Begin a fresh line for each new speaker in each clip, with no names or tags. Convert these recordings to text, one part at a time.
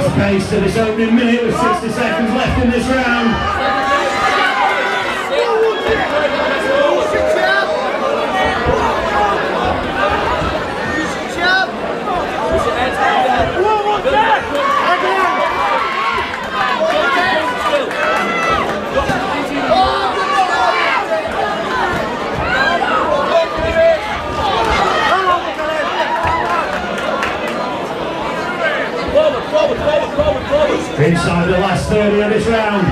pace to this opening minute with 60 seconds left in this round. Inside the last 30 of this round.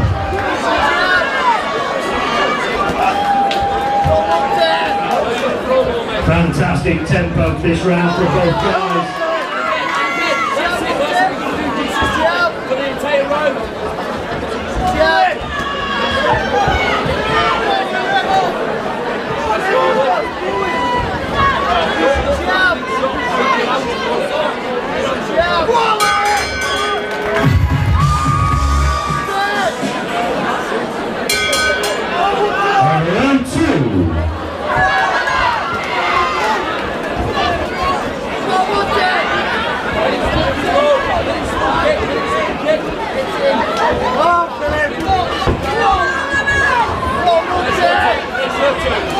Fantastic tempo this round for both guys. 네.